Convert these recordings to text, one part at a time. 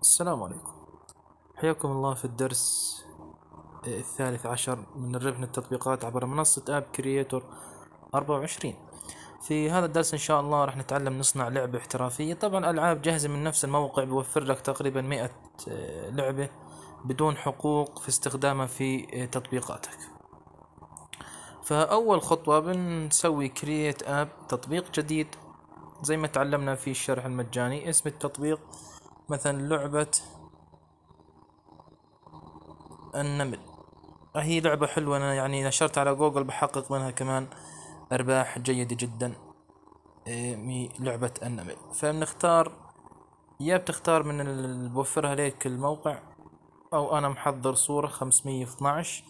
السلام عليكم. حياكم الله في الدرس الثالث عشر من الربح التطبيقات عبر منصة AppCreator24 في هذا الدرس إن شاء الله راح نتعلم نصنع لعبة احترافية. طبعا العاب جاهزة من نفس الموقع بيوفر لك تقريبا 100 لعبة بدون حقوق في استخدامها في تطبيقاتك. فأول خطوة بنسوي create app تطبيق جديد زي ما تعلمنا في الشرح المجاني. اسم التطبيق مثلا لعبة النمل. هي لعبة حلوة. أنا يعني نشرت على جوجل بحقق منها كمان أرباح جيدة جدا. إيه، لعبة النمل. فبنختار يا بتختار من اللي بوفرها لك الموقع أو أنا محضر صورة خمسمية واثناش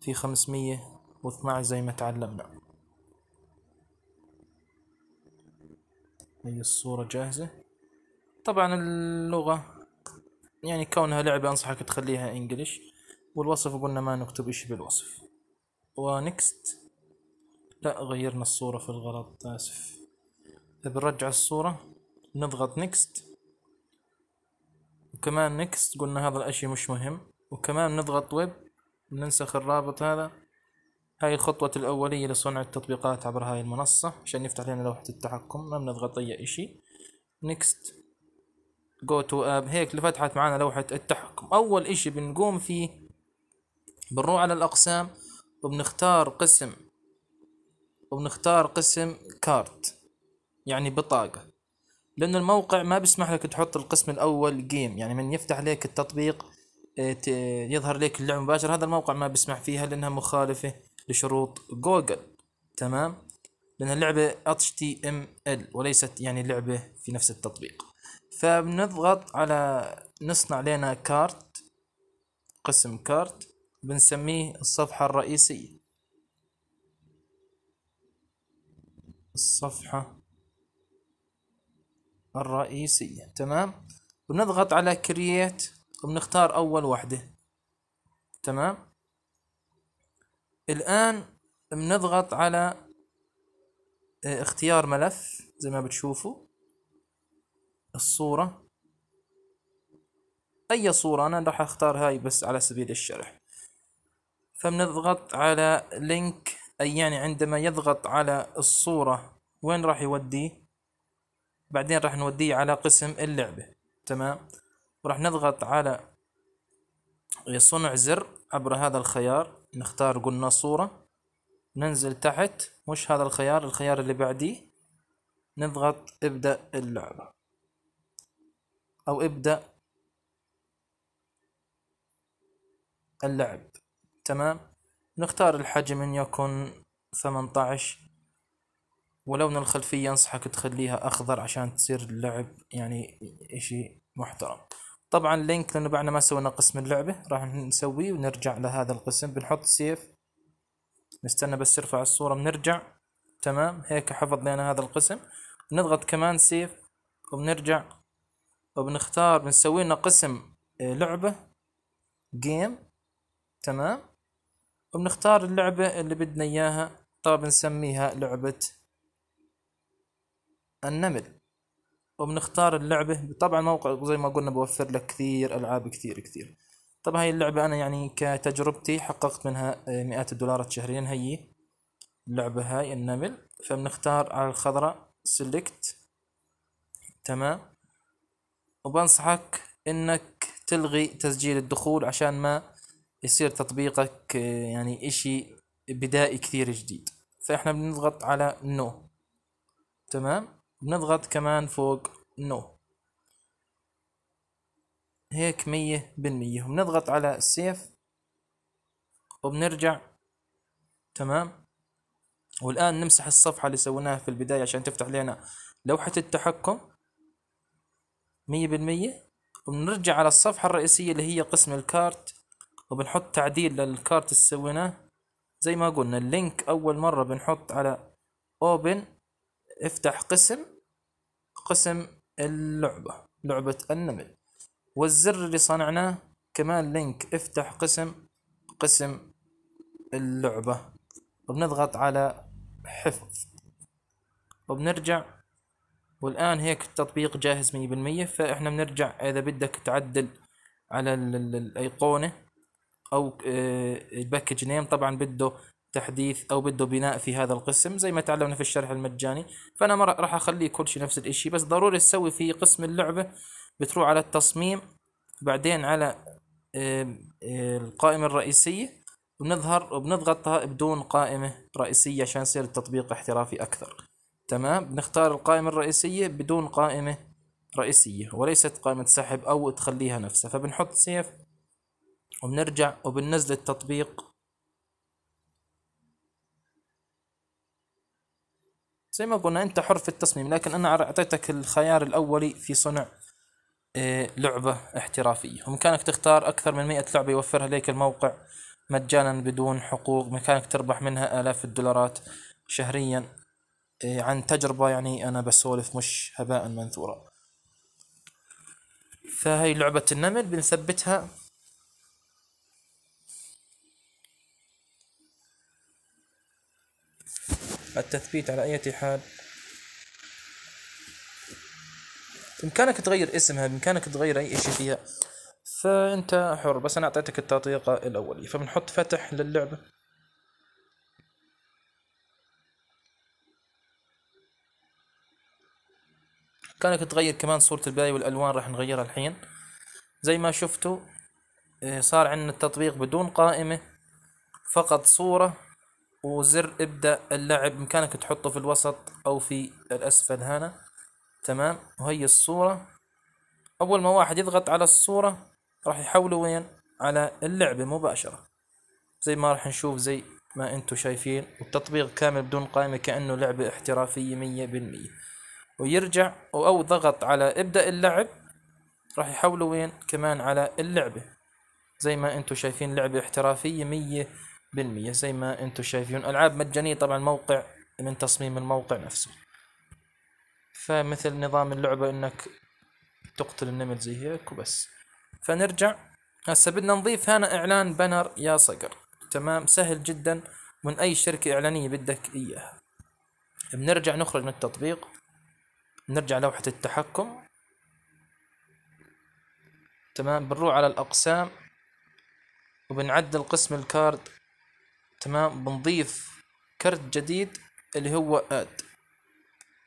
في خمسمية واثناش زي ما تعلمنا. هي الصورة جاهزة. طبعا اللغة يعني كونها لعبة أنصحك تخليها English. والوصف قلنا ما نكتب إشي بالوصف. و next لا غيرنا الصورة في الغلط آسف. بنرجع الصورة نضغط next وكمان next قلنا هذا الأشي مش مهم. وكمان نضغط ويب ننسخ الرابط هذا. هاي الخطوة الأولية لصنع التطبيقات عبر هاي المنصة عشان يفتح لنا لوحة التحكم. ما بنضغط أي إشي. next go to app هيك اللي فتحت معنا لوحة التحكم. أول إشي بنقوم فيه بنروح على الأقسام وبنختار قسم وبنختار قسم card يعني بطاقة. لأن الموقع ما بيسمح لك تحط القسم الأول game يعني من يفتح لك التطبيق آه، يظهر لك اللعبة مباشرة. هذا الموقع ما بيسمح فيها لأنها مخالفة لشروط جوجل. تمام؟ لأنها لعبة HTML وليست يعني لعبة في نفس التطبيق. فبنضغط على نصنع لنا كارت قسم كارت بنسميه الصفحة الرئيسية. الصفحة الرئيسية تمام؟ بنضغط على create وبنختار أول وحدة. تمام؟ الآن بنضغط على آه، اختيار ملف زي ما بتشوفوا. الصورة. أي صورة؟ أنا راح أختار هاي بس على سبيل الشرح. فبنضغط على link أي يعني عندما يضغط على الصورة وين راح يوديه بعدين راح نوديه على قسم اللعبة. تمام؟ وراح نضغط على صنع زر عبر هذا الخيار. نختار قلنا صورة. ننزل تحت. مش هذا الخيار؟ الخيار اللي بعديه. نضغط ابدأ اللعبة. أو ابدأ اللعب. تمام؟ نختار الحجم إن يكن ثمنتاش ولون الخلفية أنصحك تخليها أخضر عشان تصير اللعب يعني إشي محترم. طبعا link لأنه بعدنا ما سوينا قسم اللعبة راح نسويه ونرجع لهذا القسم. بنحط save. نستنى بس يرفع الصورة بنرجع تمام؟ هيك حفظ لنا هذا القسم. نضغط كمان save. وبنرجع. وبنختار بنسوي لنا قسم آه، لعبة game تمام؟ وبنختار اللعبة اللي بدنا إياها. طبعا بنسميها لعبة النمل. وبنختار اللعبة طبعا موقع زي ما قلنا بوفر لك كثير ألعاب كثير كثير. طبعا هاي اللعبة أنا يعني كتجربتي حققت منها آه، مئات الدولارات شهريا. هي اللعبة هاي النمل. فبنختار على الخضراء select تمام؟ وبنصحك إنك تلغي تسجيل الدخول عشان ما يصير تطبيقك آه، يعني إشي بدائي كثير جديد. فإحنا بنضغط على no تمام؟ بنضغط كمان فوق no هيك مية بالمية. وبنضغط على save وبنرجع. تمام؟ والآن نمسح الصفحة اللي سويناها في البداية عشان تفتح لنا لوحة التحكم. مية بالمية. وبنرجع على الصفحة الرئيسية اللي هي قسم ال card وبنحط تعديل لل card اللي سويناه. زي ما قلنا ال link أول مرة بنحط على open افتح قسم قسم اللعبة لعبة النمل. والزر اللي صنعناه كمان link افتح قسم قسم اللعبة. وبنضغط على حفظ. وبنرجع والآن هيك التطبيق جاهز مية بالمية فإحنا بنرجع إذا بدك تعدل على ال- ال- الأيقونة أو آه، ال package name طبعا بده تحديث أو بده بناء في هذا القسم زي ما تعلمنا في الشرح المجاني. فأنا ما راح أخليه كل شيء نفس الإشي بس ضروري تسوي في قسم اللعبة بتروح على التصميم بعدين على آه، آه، القائمة الرئيسية وبنظهر وبنضغطها بدون قائمة رئيسية عشان يصير التطبيق احترافي أكثر. تمام؟ بنختار القائمة الرئيسية بدون قائمة رئيسية وليست قائمة سحب أو تخليها نفسها. فبنحط سيف وبنرجع وبننزل التطبيق. زي ما قلنا أنت حر في التصميم لكن أنا أعطيتك الخيار الأولي في صنع آه، لعبة احترافية. ومكانك تختار أكثر من مئة لعبة يوفرها لك الموقع مجانا بدون حقوق. مكانك تربح منها آلاف الدولارات شهريا. عن تجربة يعني أنا بسولف مش هباء منثورا. فهي لعبة النمل بنثبتها. التثبيت على أي حال. بإمكانك تغير اسمها بإمكانك تغير أي اشي فيها. فأنت حر بس أنا أعطيتك التطبيقة الاولية فبنحط فتح للعبة. كانك تغير كمان صورة البداية والألوان راح نغيرها الحين. زي ما شفتوا إيه، صار عندنا التطبيق بدون قائمة فقط صورة وزر ابدأ اللعب. بإمكانك تحطه في الوسط أو في الأسفل هنا. تمام؟ وهي الصورة. أول ما واحد يضغط على الصورة راح يحوله وين؟ على اللعبة مباشرة. زي ما راح نشوف زي ما أنتم شايفين والتطبيق كامل بدون قائمة كأنه لعبة احترافية مية بالمية. ويرجع أو ضغط على إبدأ اللعب راح يحوله وين؟ كمان على اللعبة. زي ما أنتم شايفين لعبة احترافية مية بالمية زي ما أنتم شايفين. ألعاب مجانية طبعا موقع من تصميم الموقع نفسه. فمثل نظام اللعبة إنك تقتل النمل زي هيك وبس. فنرجع. هسه بدنا نضيف هنا إعلان بانر يا صقر. تمام؟ سهل جدا. من أي شركة إعلانية بدك إياها. بنرجع نخرج من التطبيق. نرجع لوحة التحكم. تمام بنروح على الأقسام وبنعدل قسم ال card. تمام بنضيف كرت جديد اللي هو ad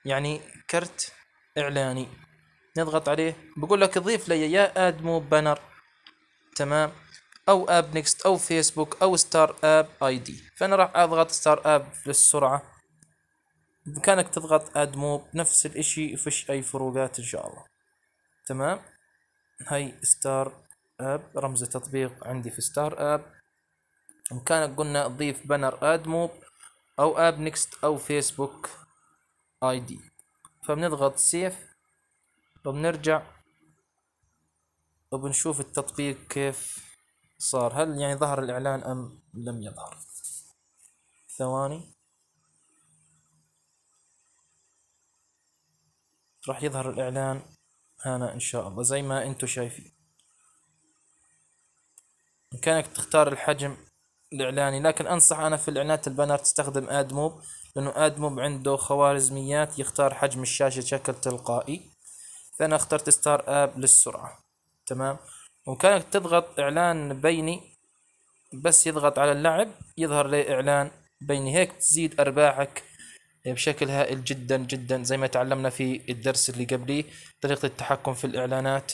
يعني كرت إعلاني. نضغط عليه بقول لك اضيف لي يا AdMob banner. تمام أو AppNext أو فيسبوك أو StartApp ID. فأنا راح أضغط StartApp للسرعه بامكانك تضغط AdMob نفس الإشي فيش أي فروقات إن شاء الله. تمام؟ هاي StartApp رمز التطبيق عندي في StartApp بامكانك قلنا تضيف banner AdMob أو AppNext أو Facebook ID فبنضغط save وبنرجع وبنشوف التطبيق كيف صار. هل يعني ظهر الإعلان أم لم يظهر؟ ثواني. راح يظهر الإعلان هنا إن شاء الله زي ما أنتم شايفين. بامكانك تختار الحجم الإعلاني لكن أنصح أنا في الإعلانات ال banner تستخدم AdMob لأنه AdMob عنده خوارزميات يختار حجم الشاشة بشكل تلقائي. فانا اخترت StartApp للسرعة. تمام؟ وكانك تضغط إعلان بيني بس يضغط على اللعب يظهر لي إعلان بيني. هيك تزيد أرباحك بشكل هائل جدا جدا زي ما تعلمنا في الدرس اللي قبليه طريقة التحكم في الإعلانات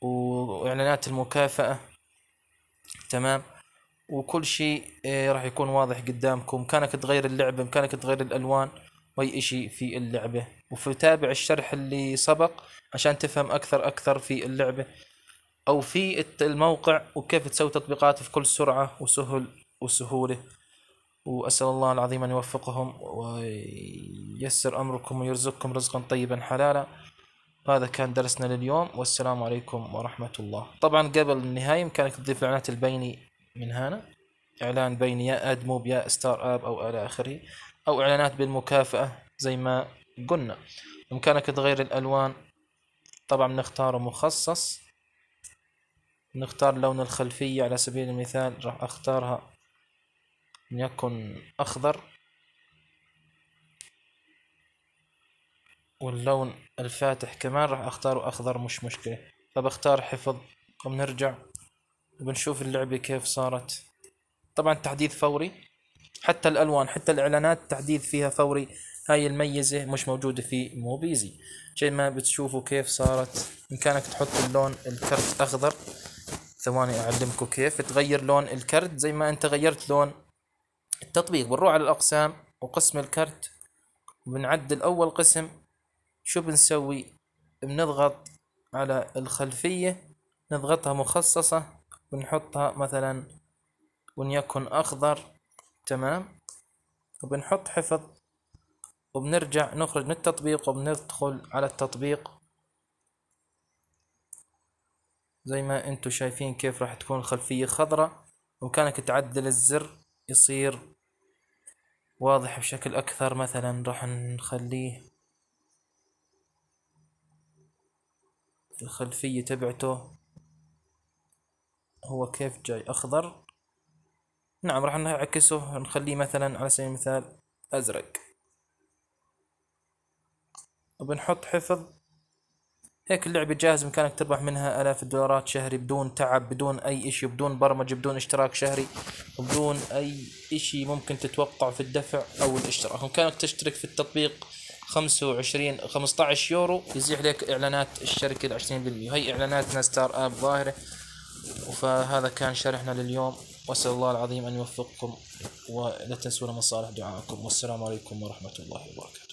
وإعلانات المكافأة. تمام؟ وكل شيء آه، راح يكون واضح قدامكم. بامكانك تغير اللعبة بإمكانك تغير الألوان وأي إشي في اللعبة. وفي تابع الشرح اللي سبق عشان تفهم أكثر أكثر في اللعبة. أو في الموقع وكيف تسوي تطبيقات في كل سرعة وسهل وسهولة. وأسأل الله العظيم أن يوفقهم وييسر أمركم ويرزقكم رزقا طيبا حلالا. هذا كان درسنا لليوم والسلام عليكم ورحمة الله. طبعا قبل النهاية بإمكانك تضيف الإعلانات البيني من هنا. إعلان بيني يا أد موب يا ستار آب أو إلى آخره. أو إعلانات بالمكافأة زي ما قلنا. بإمكانك تغير الألوان. طبعا نختار مخصص. نختار لون الخلفية على سبيل المثال راح أختارها. يكن أخضر. واللون الفاتح كمان راح اختاره أخضر مش مشكلة. فبختار حفظ. وبنرجع وبنشوف اللعبة كيف صارت. طبعا تحديث فوري. حتى الألوان حتى الإعلانات تحديث فيها فوري. هاي الميزة مش موجودة في Mobizy. زي ما بتشوفوا كيف صارت. بإمكانك تحط اللون الكرت أخضر. ثواني أعلمكم كيف. تغير لون الكرت زي ما أنت غيرت لون التطبيق بنروح على الأقسام وقسم الكرت. بنعدل أول قسم. شو بنسوي؟ بنضغط على الخلفية. نضغطها مخصصة. بنحطها مثلا وليكن أخضر. تمام؟ وبنحط حفظ. وبنرجع نخرج من التطبيق وبندخل على التطبيق. زي ما أنتم شايفين كيف راح تكون الخلفية خضراء. وكانك تعدل الزر. يصير واضح بشكل أكثر مثلا راح نخليه الخلفية تبعته. هو كيف جاي؟ أخضر؟ نعم راح نعكسه نخليه مثلا على سبيل المثال أزرق. وبنحط حفظ هيك اللعبة جاهزة بإمكانك تربح منها آلاف الدولارات شهري بدون تعب بدون أي إشي بدون برمجة بدون اشتراك شهري وبدون أي إشي ممكن تتوقع في الدفع أو الاشتراك. بإمكانك تشترك في التطبيق خمسة وعشرين خمسة عشر يورو يزيح لك إعلانات الشركة العشرين بالمية. هي إعلاناتنا ستار آب ظاهرة فهذا كان شرحنا لليوم. وأسأل الله العظيم أن يوفقكم ولا تنسونا من صالح دعائكم والسلام عليكم ورحمة الله وبركاته.